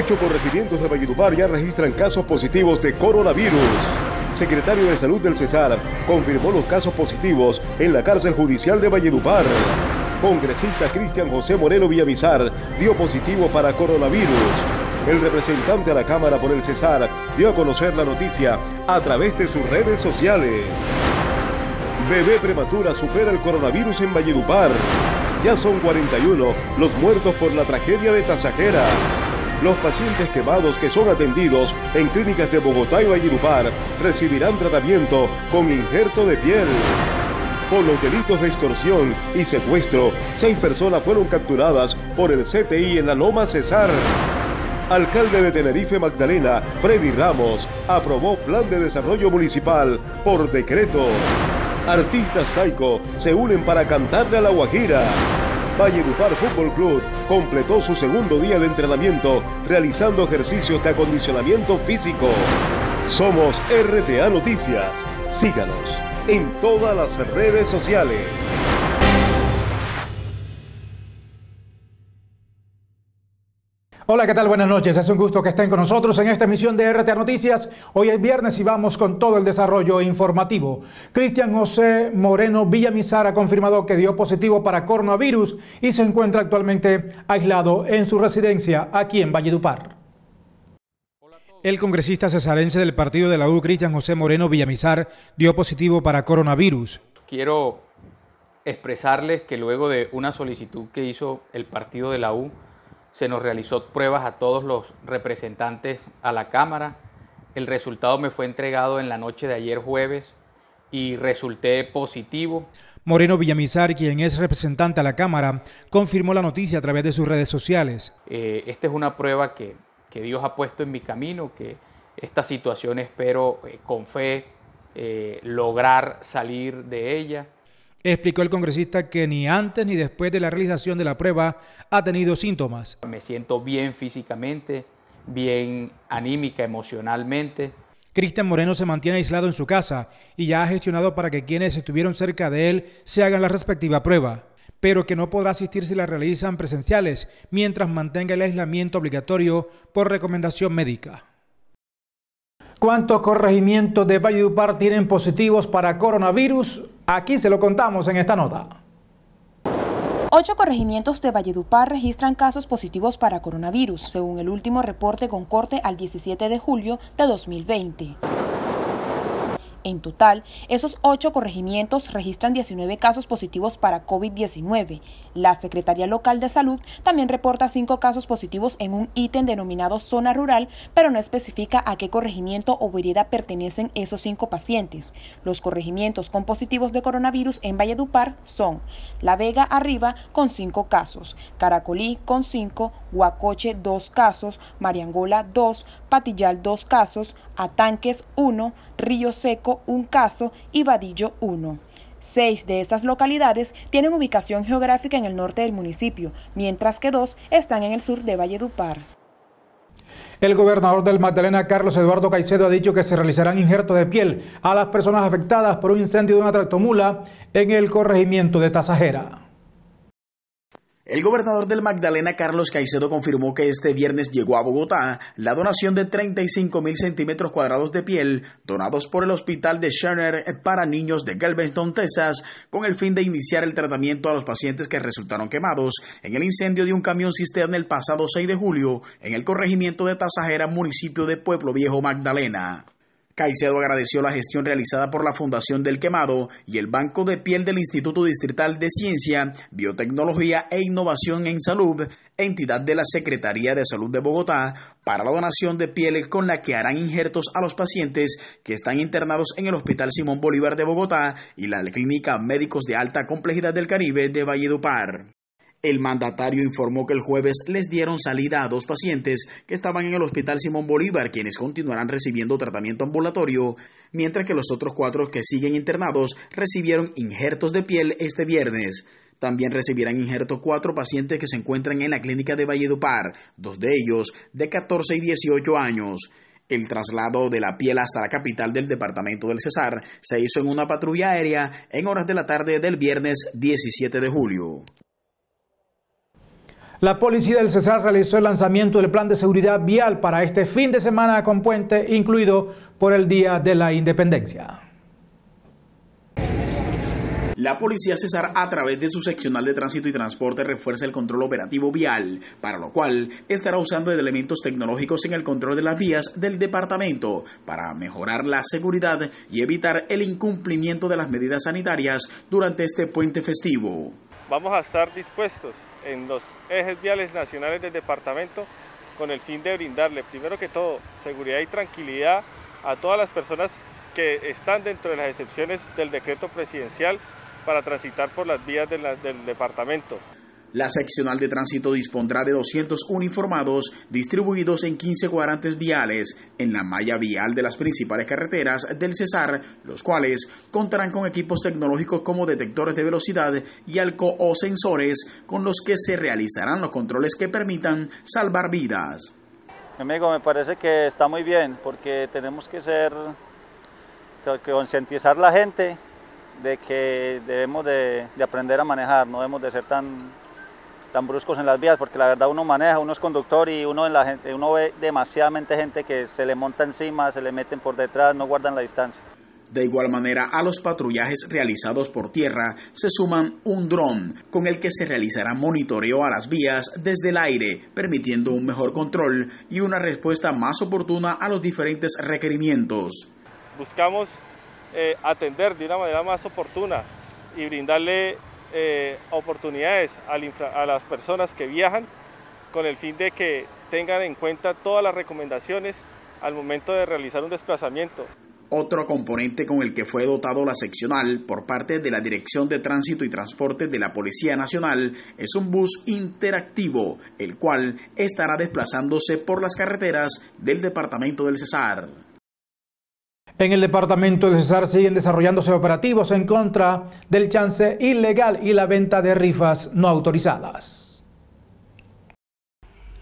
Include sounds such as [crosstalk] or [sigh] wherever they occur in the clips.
Ocho corregimientos de Valledupar ya registran casos positivos de coronavirus. Secretario de Salud del Cesar confirmó los casos positivos en la cárcel judicial de Valledupar. Congresista Cristian José Moreno Villamizar dio positivo para coronavirus. El representante a la Cámara por el Cesar dio a conocer la noticia a través de sus redes sociales. Bebé prematura supera el coronavirus en Valledupar. Ya son 41 los muertos por la tragedia de Tasajera. Los pacientes quemados que son atendidos en clínicas de Bogotá y Valledupar recibirán tratamiento con injerto de piel. Por los delitos de extorsión y secuestro, seis personas fueron capturadas por el CTI en la Loma Cesar. Alcalde de Tenerife Magdalena, Freddy Ramos, aprobó plan de desarrollo municipal por decreto. Artistas Psycho se unen para cantarle a la Guajira. Valledupar Fútbol Club completó su segundo día de entrenamiento realizando ejercicios de acondicionamiento físico. Somos RTA Noticias. Síganos en todas las redes sociales. Hola, ¿qué tal? Buenas noches. Es un gusto que estén con nosotros en esta emisión de RTA Noticias. Hoy es viernes y vamos con todo el desarrollo informativo. Cristian José Moreno Villamizar ha confirmado que dio positivo para coronavirus y se encuentra actualmente aislado en su residencia aquí en Valledupar. El congresista cesarense del partido de la U, Cristian José Moreno Villamizar, dio positivo para coronavirus. Quiero expresarles que luego de una solicitud que hizo el partido de la U, se nos realizó pruebas a todos los representantes a la Cámara. El resultado me fue entregado en la noche de ayer jueves y resulté positivo. Moreno Villamizar, quien es representante a la Cámara, confirmó la noticia a través de sus redes sociales. Eh, esta es una prueba que, que, Dios ha puesto en mi camino, que esta situación espero eh, con fe eh, lograr salir de ella. Explicó el congresista que ni antes ni después de la realización de la prueba ha tenido síntomas. Me siento bien físicamente, bien anímica, emocionalmente. Cristian Moreno se mantiene aislado en su casa y ya ha gestionado para que quienes estuvieron cerca de él se hagan la respectiva prueba, pero que no podrá asistir si la realizan presenciales mientras mantenga el aislamiento obligatorio por recomendación médica. ¿Cuántos corregimientos de Valledupar tienen positivos para coronavirus? Aquí se lo contamos en esta nota. Ocho corregimientos de Valledupar registran casos positivos para coronavirus, según el último reporte con corte al 17 de julio de 2020. En total, esos ocho corregimientos registran 19 casos positivos para COVID-19. La Secretaría Local de Salud también reporta cinco casos positivos en un ítem denominado zona rural, pero no especifica a qué corregimiento o vereda pertenecen esos cinco pacientes. Los corregimientos con positivos de coronavirus en Valledupar son La Vega Arriba con cinco casos, Caracolí con cinco, Huacoche dos casos, Mariangola dos, Patillal dos casos, Atanques uno, Río Seco un caso y Vadillo uno. Seis de esas localidades tienen ubicación geográfica en el norte del municipio, mientras que dos están en el sur de Valledupar. El gobernador del Magdalena, Carlos Eduardo Caicedo, ha dicho que se realizarán injertos de piel a las personas afectadas por un incendio de una tractomula en el corregimiento de Tasajera. El gobernador del Magdalena, Carlos Caicedo, confirmó que este viernes llegó a Bogotá la donación de 35 mil centímetros cuadrados de piel donados por el Hospital de Scherner para niños de Galveston, Texas, con el fin de iniciar el tratamiento a los pacientes que resultaron quemados en el incendio de un camión cisterna el pasado 6 de julio en el corregimiento de Tasajera, municipio de Pueblo Viejo, Magdalena. Caicedo agradeció la gestión realizada por la Fundación del Quemado y el Banco de Piel del Instituto Distrital de Ciencia, Biotecnología e Innovación en Salud, entidad de la Secretaría de Salud de Bogotá, para la donación de pieles con la que harán injertos a los pacientes que están internados en el Hospital Simón Bolívar de Bogotá y la Clínica Médicos de Alta Complejidad del Caribe de Valledupar. El mandatario informó que el jueves les dieron salida a dos pacientes que estaban en el Hospital Simón Bolívar, quienes continuarán recibiendo tratamiento ambulatorio, mientras que los otros cuatro que siguen internados recibieron injertos de piel este viernes. También recibirán injertos cuatro pacientes que se encuentran en la clínica de Valledupar, dos de ellos de 14 y 18 años. El traslado de la piel hasta la capital del departamento del Cesar se hizo en una patrulla aérea en horas de la tarde del viernes 17 de julio. La policía del Cesar realizó el lanzamiento del plan de seguridad vial para este fin de semana con puente incluido por el Día de la Independencia. La Policía Cesar, a través de su seccional de tránsito y transporte, refuerza el control operativo vial, para lo cual estará usando elementos tecnológicos en el control de las vías del departamento para mejorar la seguridad y evitar el incumplimiento de las medidas sanitarias durante este puente festivo. Vamos a estar dispuestos en los ejes viales nacionales del departamento con el fin de brindarle, primero que todo, seguridad y tranquilidad a todas las personas que están dentro de las excepciones del decreto presidencial para transitar por las vías del departamento. La seccional de tránsito dispondrá de 200 uniformados distribuidos en 15 cuadrantes viales en la malla vial de las principales carreteras del Cesar, los cuales contarán con equipos tecnológicos como detectores de velocidad y alco o sensores con los que se realizarán los controles que permitan salvar vidas. Amigo, me parece que está muy bien porque tenemos que ser, que concientizar a la gente de que debemos de, aprender a manejar, no debemos de ser tan, tan bruscos en las vías, porque la verdad uno maneja, uno es conductor y uno, en la gente, uno ve demasiadamente gente que se le monta encima, se le meten por detrás, no guardan la distancia. De igual manera, a los patrullajes realizados por tierra se suman un dron con el que se realizará monitoreo a las vías desde el aire, permitiendo un mejor control y una respuesta más oportuna a los diferentes requerimientos. Buscamos eh, atender de una manera más oportuna y brindarle eh, oportunidades a las personas que viajan con el fin de que tengan en cuenta todas las recomendaciones al momento de realizar un desplazamiento. Otro componente con el que fue dotado la seccional por parte de la Dirección de Tránsito y Transporte de la Policía Nacional es un bus interactivo, el cual estará desplazándose por las carreteras del departamento del Cesar. En el departamento de Cesar siguen desarrollándose operativos en contra del chance ilegal y la venta de rifas no autorizadas.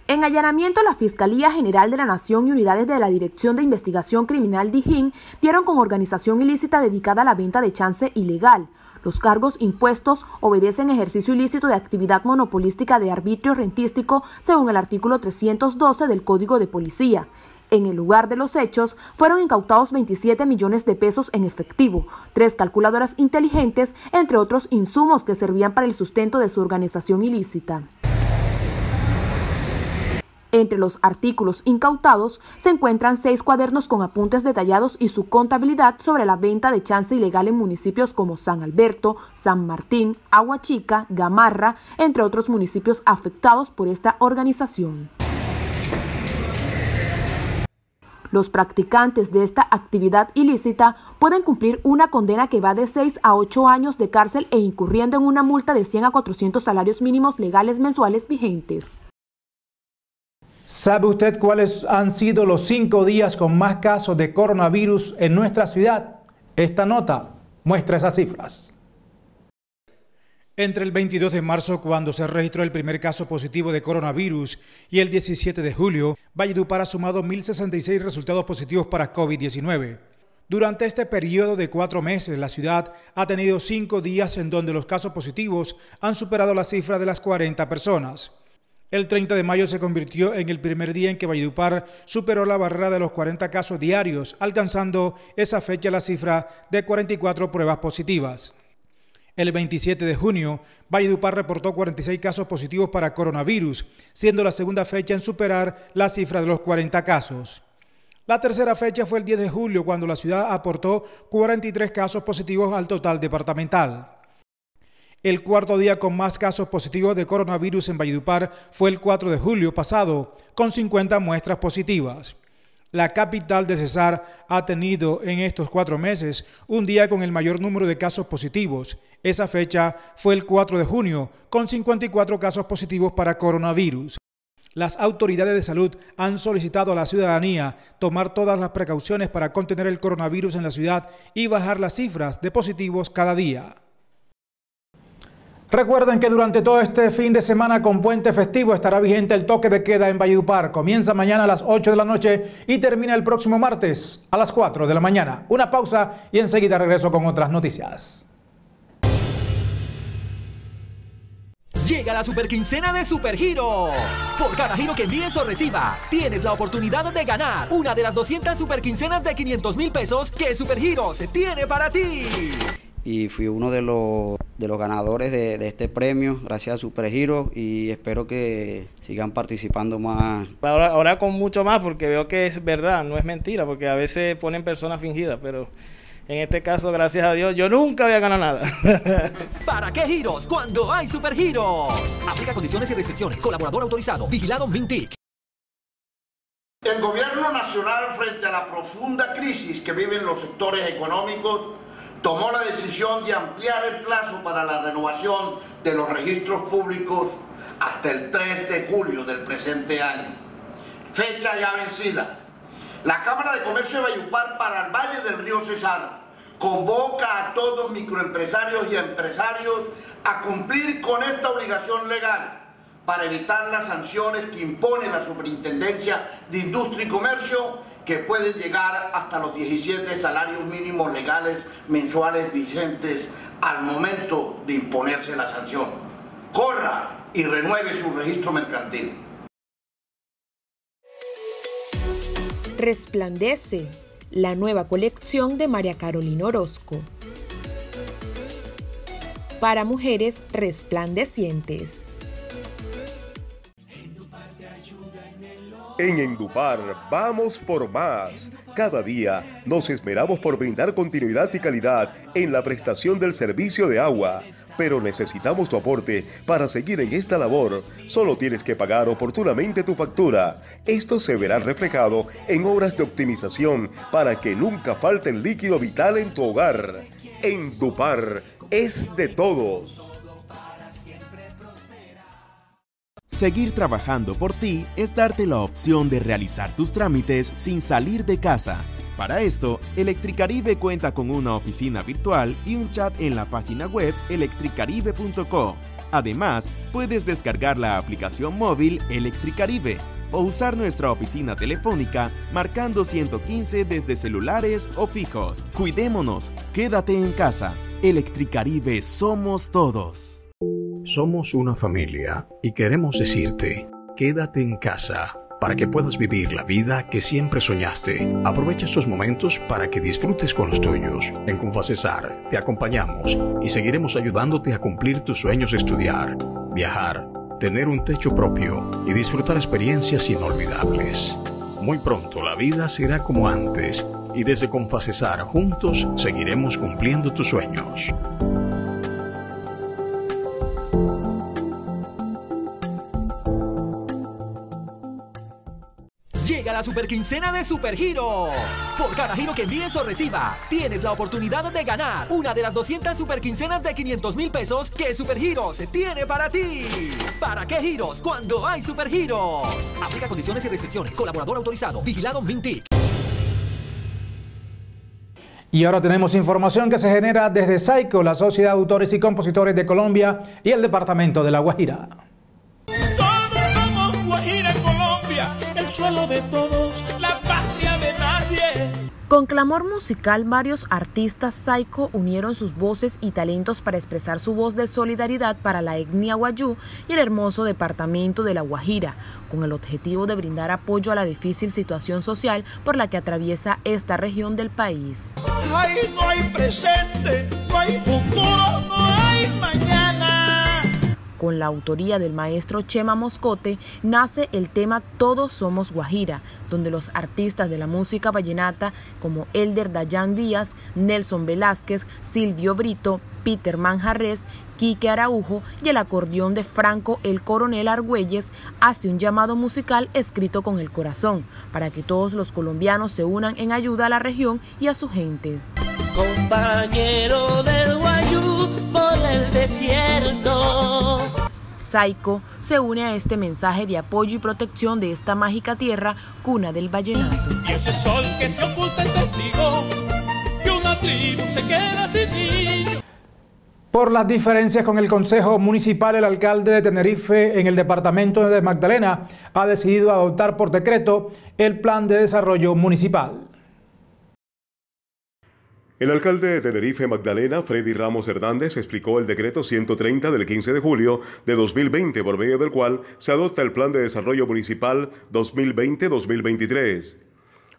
En allanamiento, la Fiscalía General de la Nación y unidades de la Dirección de Investigación Criminal DIJÍN dieron con organización ilícita dedicada a la venta de chance ilegal. Los cargos impuestos obedecen ejercicio ilícito de actividad monopolística de arbitrio rentístico según el artículo 312 del Código de Policía. En el lugar de los hechos fueron incautados 27 millones de pesos en efectivo, tres calculadoras inteligentes, entre otros insumos que servían para el sustento de su organización ilícita. Entre los artículos incautados se encuentran seis cuadernos con apuntes detallados y su contabilidad sobre la venta de chance ilegal en municipios como San Alberto, San Martín, Aguachica, Gamarra, entre otros municipios afectados por esta organización. Los practicantes de esta actividad ilícita pueden cumplir una condena que va de 6 a 8 años de cárcel e incurriendo en una multa de 100 a 400 salarios mínimos legales mensuales vigentes. ¿Sabe usted cuáles han sido los cinco días con más casos de coronavirus en nuestra ciudad? Esta nota muestra esas cifras. Entre el 22 de marzo, cuando se registró el primer caso positivo de coronavirus, y el 17 de julio, Valledupar ha sumado 1.066 resultados positivos para COVID-19. Durante este periodo de cuatro meses, la ciudad ha tenido cinco días en donde los casos positivos han superado la cifra de las 40 personas. El 30 de mayo se convirtió en el primer día en que Valledupar superó la barrera de los 40 casos diarios, alcanzando esa fecha la cifra de 44 pruebas positivas. El 27 de junio, Valledupar reportó 46 casos positivos para coronavirus, siendo la segunda fecha en superar la cifra de los 40 casos. La tercera fecha fue el 10 de julio, cuando la ciudad aportó 43 casos positivos al total departamental. El cuarto día con más casos positivos de coronavirus en Valledupar fue el 4 de julio pasado, con 50 muestras positivas. La capital de Cesar ha tenido en estos cuatro meses un día con el mayor número de casos positivos. Esa fecha fue el 4 de junio, con 54 casos positivos para coronavirus. Las autoridades de salud han solicitado a la ciudadanía tomar todas las precauciones para contener el coronavirus en la ciudad y bajar las cifras de positivos cada día. Recuerden que durante todo este fin de semana con puente festivo estará vigente el toque de queda en Valledupar. Comienza mañana a las 8 de la noche y termina el próximo martes a las 4 de la mañana. Una pausa y enseguida regreso con otras noticias. Llega la super quincena de Supergiros. Por cada giro que envíes o recibas, tienes la oportunidad de ganar una de las 200 super quincenas de 500 mil pesos que Supergiros tiene para ti. Y fui uno de los, de los ganadores de, este premio, gracias a Supergiros, y espero que sigan participando más. Ahora, ahora con mucho más, porque veo que es verdad, no es mentira, porque a veces ponen personas fingidas, pero en este caso, gracias a Dios, yo nunca había ganado nada. [laughs] ¿Para qué giros cuando hay supergiros? Aplica condiciones y restricciones. Colaborador autorizado. Vigilado Mintic. El gobierno nacional, frente a la profunda crisis que viven los sectores económicos, tomó la decisión de ampliar el plazo para la renovación de los registros públicos hasta el 3 de julio del presente año. Fecha ya vencida. La Cámara de Comercio de Bayupar para el Valle del Río Cesar convoca a todos microempresarios y empresarios a cumplir con esta obligación legal para evitar las sanciones que impone la Superintendencia de Industria y Comercio que pueden llegar hasta los 17 salarios mínimos legales mensuales vigentes al momento de imponerse la sanción. Corra y renueve su registro mercantil. Resplandece, la nueva colección de María Carolina Orozco. Para mujeres resplandecientes. En Endupar vamos por más. Cada día nos esmeramos por brindar continuidad y calidad en la prestación del servicio de agua. Pero necesitamos tu aporte para seguir en esta labor. Solo tienes que pagar oportunamente tu factura. Esto se verá reflejado en obras de optimización para que nunca falte el líquido vital en tu hogar. Endupar es de todos. Seguir trabajando por ti es darte la opción de realizar tus trámites sin salir de casa. Para esto, Electricaribe cuenta con una oficina virtual y un chat en la página web electricaribe.co. Además, puedes descargar la aplicación móvil Electricaribe o usar nuestra oficina telefónica marcando 115 desde celulares o fijos. Cuidémonos, quédate en casa. Electricaribe somos todos. Somos una familia y queremos decirte, quédate en casa para que puedas vivir la vida que siempre soñaste. Aprovecha estos momentos para que disfrutes con los tuyos. En Confacesar te acompañamos y seguiremos ayudándote a cumplir tus sueños de estudiar, viajar, tener un techo propio y disfrutar experiencias inolvidables. Muy pronto la vida será como antes y desde Confacesar juntos seguiremos cumpliendo tus sueños. La super quincena de Supergiros. Por cada giro que envíes o recibas, tienes la oportunidad de ganar una de las 200 super quincenas de 500 mil pesos que Supergiros tiene para ti. ¿Para qué giros cuando hay Supergiros? Aplica condiciones y restricciones. Colaborador autorizado. Vigilado Mintic. Y ahora tenemos información que se genera desde SAICO, la Sociedad de Autores y Compositores de Colombia y el Departamento de La Guajira. Suelo de todos, la patria de nadie. Con clamor musical, varios artistas psycho unieron sus voces y talentos para expresar su voz de solidaridad para la etnia guayú y el hermoso departamento de La Guajira, con el objetivo de brindar apoyo a la difícil situación social por la que atraviesa esta región del país. Ay, no hay presente, no hay futuro, no hay mañana con la autoría del maestro Chema Moscote, nace el tema Todos Somos Guajira, donde los artistas de la música vallenata como Elder Dayan Díaz, Nelson Velázquez, Silvio Brito, Peter Manjarres, Quique Araujo y el acordeón de Franco el Coronel Argüelles hace un llamado musical escrito con el corazón para que todos los colombianos se unan en ayuda a la región y a su gente. Compañero del Guayú por el desierto. Saico se une a este mensaje de apoyo y protección de esta mágica tierra, cuna del vallenato. Y ese sol que se oculta en testigo, que una tribu se queda sin ti. Por las diferencias con el Consejo Municipal, el alcalde de Tenerife en el departamento de Magdalena ha decidido adoptar por decreto el plan de desarrollo municipal. El alcalde de Tenerife, Magdalena, Freddy Ramos Hernández, explicó el decreto 130 del 15 de julio de 2020, por medio del cual se adopta el Plan de Desarrollo Municipal 2020-2023.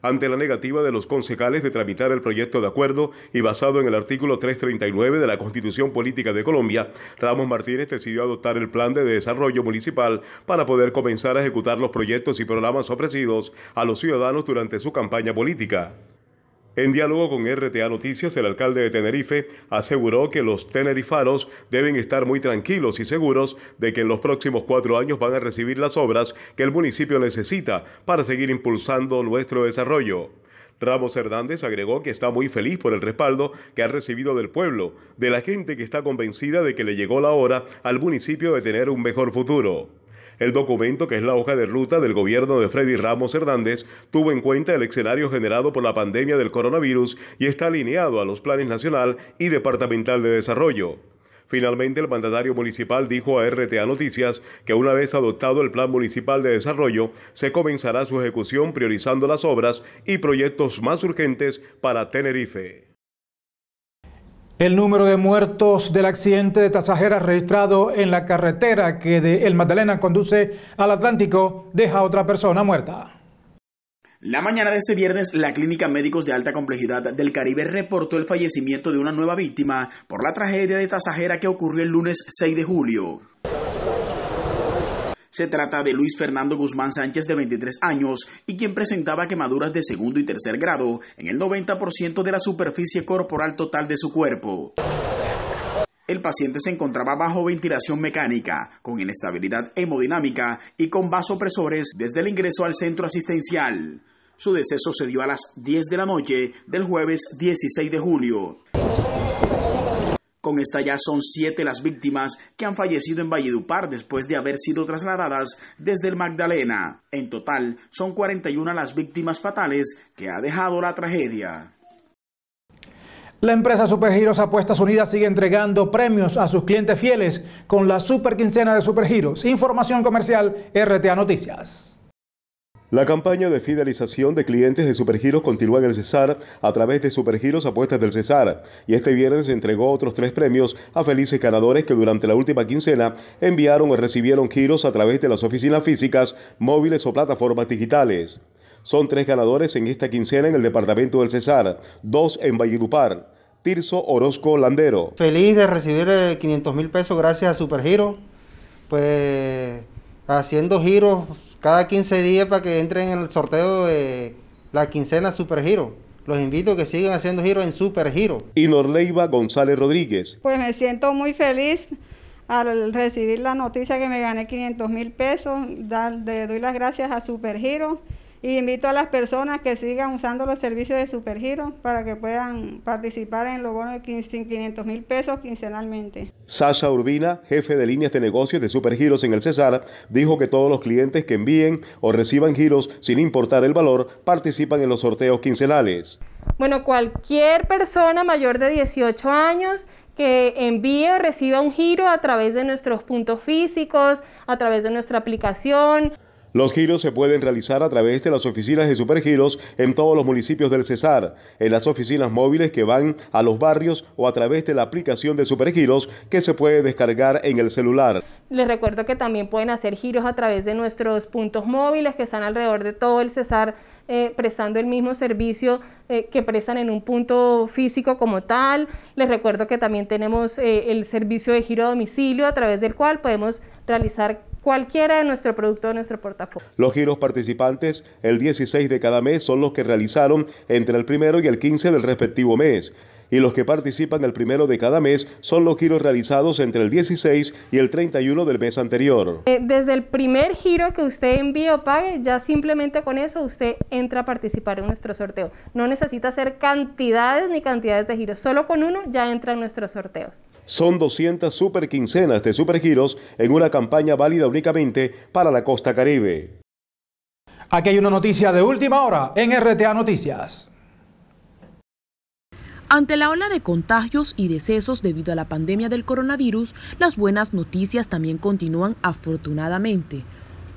Ante la negativa de los concejales de tramitar el proyecto de acuerdo y basado en el artículo 339 de la Constitución Política de Colombia, Ramos Martínez decidió adoptar el plan de desarrollo municipal para poder comenzar a ejecutar los proyectos y programas ofrecidos a los ciudadanos durante su campaña política. En diálogo con RTA Noticias, el alcalde de Tenerife aseguró que los tenerifanos deben estar muy tranquilos y seguros de que en los próximos cuatro años van a recibir las obras que el municipio necesita para seguir impulsando nuestro desarrollo. Ramos Hernández agregó que está muy feliz por el respaldo que ha recibido del pueblo, de la gente que está convencida de que le llegó la hora al municipio de tener un mejor futuro. El documento, que es la hoja de ruta del gobierno de Freddy Ramos Hernández, tuvo en cuenta el escenario generado por la pandemia del coronavirus y está alineado a los planes nacional y departamental de desarrollo. Finalmente, el mandatario municipal dijo a RTA Noticias que una vez adoptado el Plan Municipal de Desarrollo, se comenzará su ejecución priorizando las obras y proyectos más urgentes para Tenerife. El número de muertos del accidente de tasajera registrado en la carretera que de El Magdalena conduce al Atlántico deja a otra persona muerta. La mañana de este viernes, la Clínica Médicos de Alta Complejidad del Caribe reportó el fallecimiento de una nueva víctima por la tragedia de tasajera que ocurrió el lunes 6 de julio. Se trata de Luis Fernando Guzmán Sánchez de 23 años y quien presentaba quemaduras de segundo y tercer grado en el 90% de la superficie corporal total de su cuerpo. El paciente se encontraba bajo ventilación mecánica, con inestabilidad hemodinámica y con vasopresores desde el ingreso al centro asistencial. Su deceso se dio a las 10 de la noche del jueves 16 de julio. Con esta ya son siete las víctimas que han fallecido en Valledupar después de haber sido trasladadas desde el Magdalena. En total, son 41 las víctimas fatales que ha dejado la tragedia. La empresa Supergiros Apuestas Unidas sigue entregando premios a sus clientes fieles con la super quincena de Supergiros. Información comercial RTA Noticias. La campaña de fidelización de clientes de Supergiros continúa en el Cesar a través de Supergiros Apuestas del Cesar y este viernes se entregó otros tres premios a felices ganadores que durante la última quincena enviaron o recibieron giros a través de las oficinas físicas, móviles o plataformas digitales. Son tres ganadores en esta quincena en el departamento del Cesar, dos en Valledupar. Tirso Orozco Landero. Feliz de recibir 500 mil pesos gracias a Supergiro. Pues haciendo giros cada 15 días para que entren en el sorteo de la quincena Super Giro. Los invito a que sigan haciendo giros en Super Giro. Y Norleiva González Rodríguez. Pues me siento muy feliz al recibir la noticia que me gané 500 mil pesos. Le doy las gracias a Super Giro y invito a las personas que sigan usando los servicios de Supergiro para que puedan participar en los bonos de 500 mil pesos quincenalmente. Sasha Urbina, jefe de líneas de negocios de Supergiros en el Cesar, dijo que todos los clientes que envíen o reciban giros sin importar el valor participan en los sorteos quincenales. Bueno, cualquier persona mayor de 18 años que envíe o reciba un giro a través de nuestros puntos físicos, a través de nuestra aplicación, los giros se pueden realizar a través de las oficinas de Supergiros en todos los municipios del Cesar, en las oficinas móviles que van a los barrios o a través de la aplicación de Supergiros que se puede descargar en el celular. Les recuerdo que también pueden hacer giros a través de nuestros puntos móviles que están alrededor de todo el Cesar eh, prestando el mismo servicio eh, que prestan en un punto físico como tal. Les recuerdo que también tenemos eh, el servicio de giro a domicilio a través del cual podemos realizar cualquiera de nuestro producto de nuestro portafolio. Los giros participantes el 16 de cada mes son los que realizaron entre el primero y el 15 del respectivo mes. Y los que participan el primero de cada mes son los giros realizados entre el 16 y el 31 del mes anterior. Eh, desde el primer giro que usted envíe o pague, ya simplemente con eso usted entra a participar en nuestro sorteo. No necesita hacer cantidades ni cantidades de giros, solo con uno ya entra en nuestros sorteos. Son 200 super quincenas de supergiros en una campaña válida únicamente para la costa caribe. Aquí hay una noticia de última hora en RTA Noticias. Ante la ola de contagios y decesos debido a la pandemia del coronavirus, las buenas noticias también continúan afortunadamente.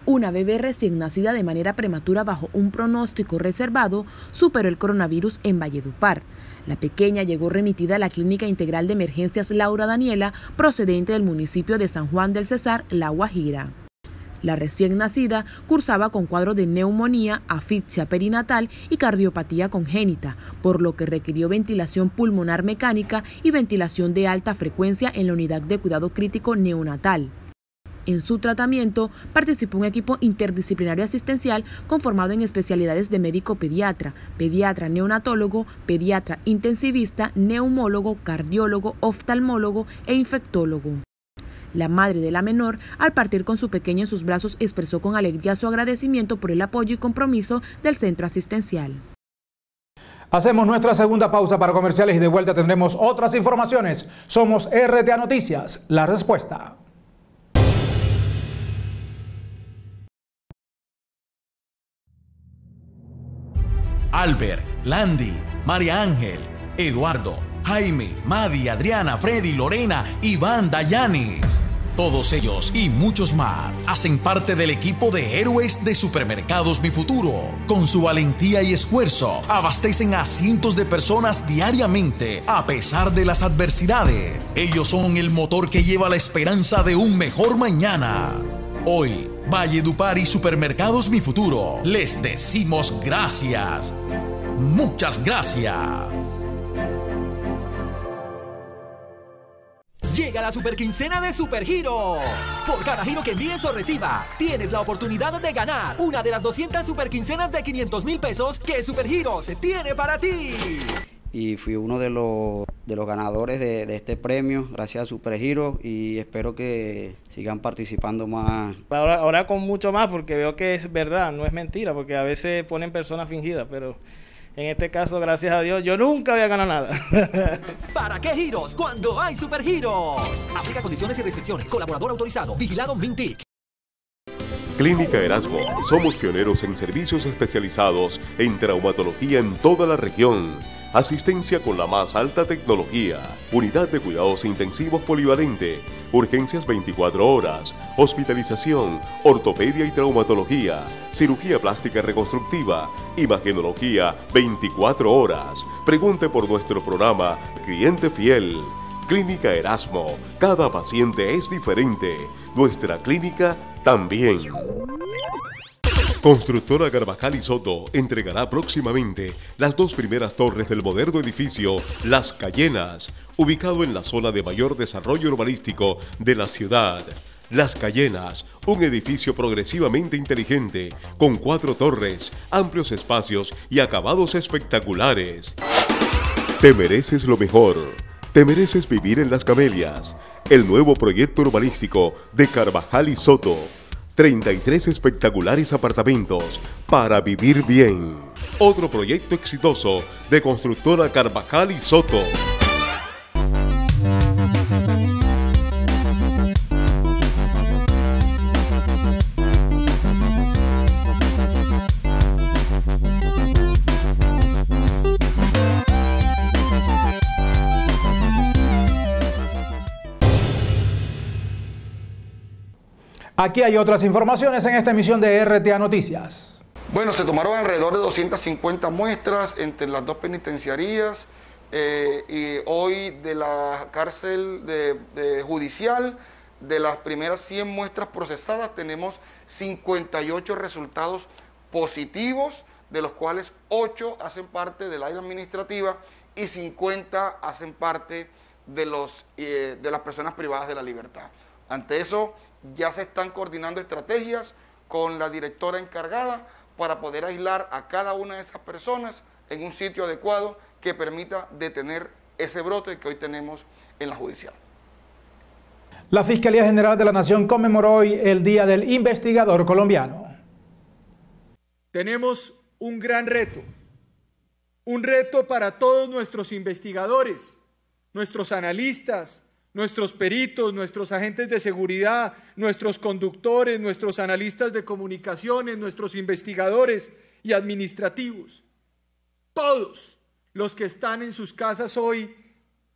Una bebé recién nacida de manera prematura bajo un pronóstico reservado superó el coronavirus en Valledupar. La pequeña llegó remitida a la Clínica Integral de Emergencias Laura Daniela, procedente del municipio de San Juan del Cesar, La Guajira. La recién nacida cursaba con cuadro de neumonía, asfixia perinatal y cardiopatía congénita, por lo que requirió ventilación pulmonar mecánica y ventilación de alta frecuencia en la unidad de cuidado crítico neonatal. En su tratamiento participó un equipo interdisciplinario asistencial conformado en especialidades de médico pediatra, pediatra neonatólogo, pediatra intensivista, neumólogo, cardiólogo, oftalmólogo e infectólogo. La madre de la menor, al partir con su pequeño en sus brazos, expresó con alegría su agradecimiento por el apoyo y compromiso del centro asistencial. Hacemos nuestra segunda pausa para comerciales y de vuelta tendremos otras informaciones. Somos RTA Noticias, la respuesta. Albert, Landy, María Ángel, Eduardo, Jaime, Madi, Adriana, Freddy, Lorena, Iván, Dayanis. Todos ellos y muchos más hacen parte del equipo de héroes de Supermercados Mi Futuro. Con su valentía y esfuerzo, abastecen a cientos de personas diariamente a pesar de las adversidades. Ellos son el motor que lleva la esperanza de un mejor mañana. Hoy, Valledupar y Supermercados Mi Futuro, les decimos gracias. Muchas gracias. Llega la super quincena de Supergiros. Por cada giro que envíes o recibas, tienes la oportunidad de ganar una de las 200 super quincenas de 500 mil pesos que Supergiros tiene para ti. Y fui uno de los, de los ganadores de, de este premio, gracias a Supergiros, y espero que sigan participando más. Ahora, ahora con mucho más, porque veo que es verdad, no es mentira, porque a veces ponen personas fingidas, pero en este caso, gracias a Dios, yo nunca voy a ganar nada. [laughs] ¿Para qué giros cuando hay supergiros? Aplica condiciones y restricciones. Colaborador autorizado. Vigilado Mintic. Clínica Erasmo. Somos pioneros en servicios especializados en traumatología en toda la región. Asistencia con la más alta tecnología. Unidad de cuidados intensivos polivalente. Urgencias 24 horas. Hospitalización. Ortopedia y traumatología. Cirugía plástica reconstructiva. Imagenología 24 horas. Pregunte por nuestro programa Cliente Fiel. Clínica Erasmo. Cada paciente es diferente. Nuestra clínica también. Constructora Carvajal y Soto entregará próximamente las dos primeras torres del moderno edificio Las Cayenas, ubicado en la zona de mayor desarrollo urbanístico de la ciudad. Las Cayenas, un edificio progresivamente inteligente, con cuatro torres, amplios espacios y acabados espectaculares. Te mereces lo mejor. Te mereces vivir en Las Camelias, el nuevo proyecto urbanístico de Carvajal y Soto 33 espectaculares apartamentos para vivir bien. Otro proyecto exitoso de constructora Carvajal y Soto. Aquí hay otras informaciones en esta emisión de RTA Noticias. Bueno, se tomaron alrededor de 250 muestras entre las dos penitenciarías eh, y hoy de la cárcel judicial, de las primeras 100 muestras procesadas, tenemos 58 resultados positivos, de los cuales 8 hacen parte del área administrativa y 50 hacen parte de, los, eh, de las personas privadas de la libertad. Ante eso, ya se están coordinando estrategias con la directora encargada para poder aislar a cada una de esas personas en un sitio adecuado que permita detener ese brote que hoy tenemos en la judicial. La Fiscalía General de la Nación conmemoró hoy el Día del Investigador Colombiano. Tenemos un gran reto, un reto para todos nuestros investigadores, nuestros analistas, nuestros peritos, nuestros agentes de seguridad, nuestros conductores, nuestros analistas de comunicaciones, nuestros investigadores y administrativos. Todos los que están en sus casas hoy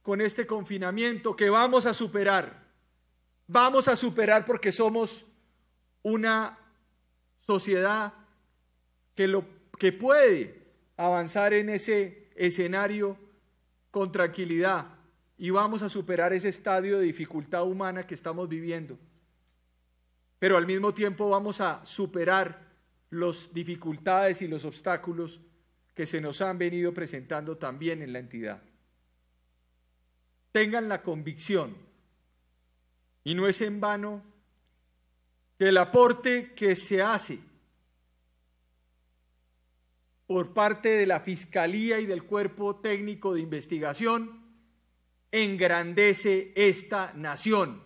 con este confinamiento que vamos a superar. Vamos a superar porque somos una sociedad que, lo, que puede avanzar en ese escenario con tranquilidad y vamos a superar ese estadio de dificultad humana que estamos viviendo. Pero al mismo tiempo vamos a superar las dificultades y los obstáculos que se nos han venido presentando también en la entidad. Tengan la convicción, y no es en vano, que el aporte que se hace por parte de la Fiscalía y del Cuerpo Técnico de Investigación engrandece esta nación.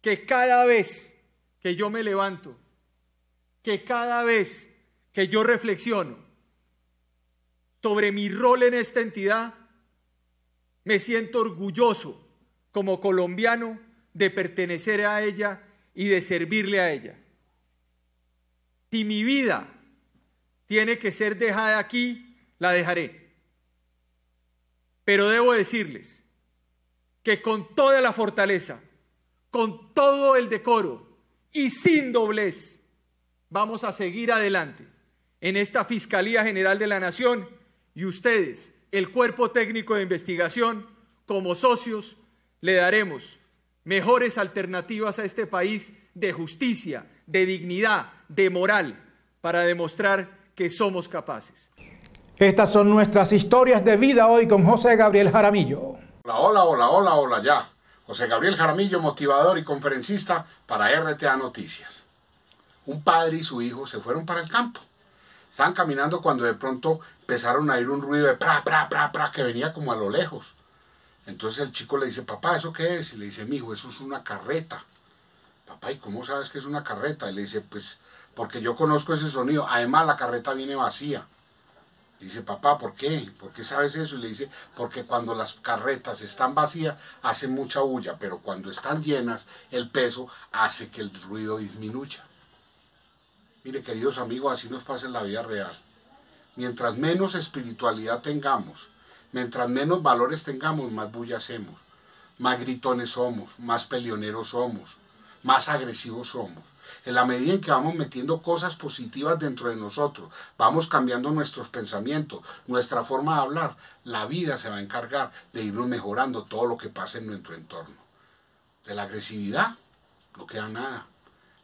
Que cada vez que yo me levanto, que cada vez que yo reflexiono sobre mi rol en esta entidad, me siento orgulloso como colombiano de pertenecer a ella y de servirle a ella. Si mi vida tiene que ser dejada aquí, la dejaré. Pero debo decirles que con toda la fortaleza, con todo el decoro y sin doblez, vamos a seguir adelante en esta Fiscalía General de la Nación y ustedes, el cuerpo técnico de investigación, como socios, le daremos mejores alternativas a este país de justicia, de dignidad, de moral, para demostrar que somos capaces. Estas son nuestras historias de vida hoy con José Gabriel Jaramillo. Hola, hola, hola, hola, hola, ya. José Gabriel Jaramillo, motivador y conferencista para RTA Noticias. Un padre y su hijo se fueron para el campo. Estaban caminando cuando de pronto empezaron a oír un ruido de pra, pra, pra, pra, que venía como a lo lejos. Entonces el chico le dice, papá, ¿eso qué es? Y le dice, mi hijo, eso es una carreta. Papá, ¿y cómo sabes que es una carreta? Y le dice, pues porque yo conozco ese sonido. Además, la carreta viene vacía. Dice, papá, ¿por qué? ¿Por qué sabes eso? Y le dice, porque cuando las carretas están vacías, hacen mucha bulla, pero cuando están llenas, el peso hace que el ruido disminuya. Mire, queridos amigos, así nos pasa en la vida real. Mientras menos espiritualidad tengamos, mientras menos valores tengamos, más bulla hacemos, más gritones somos, más peleoneros somos, más agresivos somos en la medida en que vamos metiendo cosas positivas dentro de nosotros, vamos cambiando nuestros pensamientos, nuestra forma de hablar, la vida se va a encargar de irnos mejorando todo lo que pasa en nuestro entorno. De la agresividad no queda nada.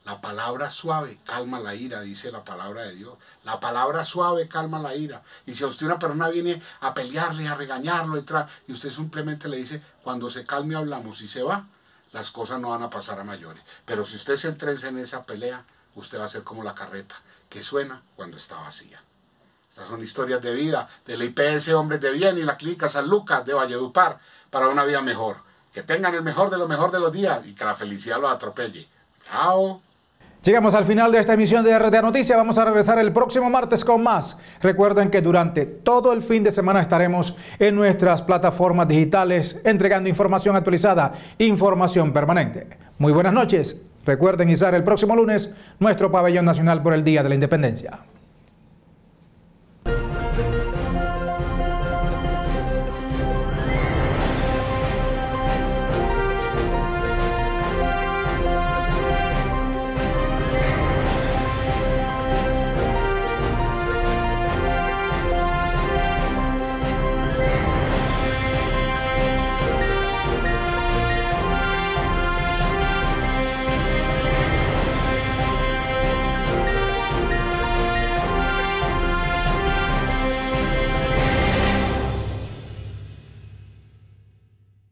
La palabra suave calma la ira, dice la palabra de Dios. La palabra suave calma la ira. Y si a usted una persona viene a pelearle, a regañarlo, y, y usted simplemente le dice, cuando se calme hablamos y se va, las cosas no van a pasar a mayores. Pero si usted se entrenza en esa pelea, usted va a ser como la carreta, que suena cuando está vacía. Estas son historias de vida del IPS Hombres de Bien y la Clínica San Lucas de Valledupar para una vida mejor. Que tengan el mejor de lo mejor de los días y que la felicidad los atropelle. Chao. Llegamos al final de esta emisión de RTA Noticias. Vamos a regresar el próximo martes con más. Recuerden que durante todo el fin de semana estaremos en nuestras plataformas digitales entregando información actualizada, información permanente. Muy buenas noches. Recuerden izar el próximo lunes nuestro pabellón nacional por el Día de la Independencia.